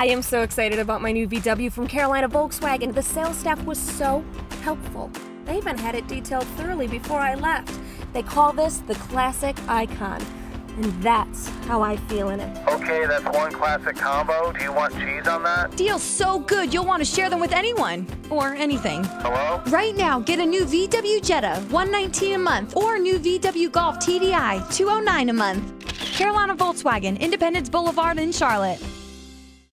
I am so excited about my new VW from Carolina Volkswagen. The sales staff was so helpful. They even had it detailed thoroughly before I left. They call this the classic icon. And that's how I feel in it. Okay, that's one classic combo. Do you want cheese on that? Deal's so good you'll want to share them with anyone or anything. Hello? Right now, get a new VW Jetta, 119 a month, or new VW Golf TDI, 209 a month. Carolina Volkswagen, Independence Boulevard in Charlotte.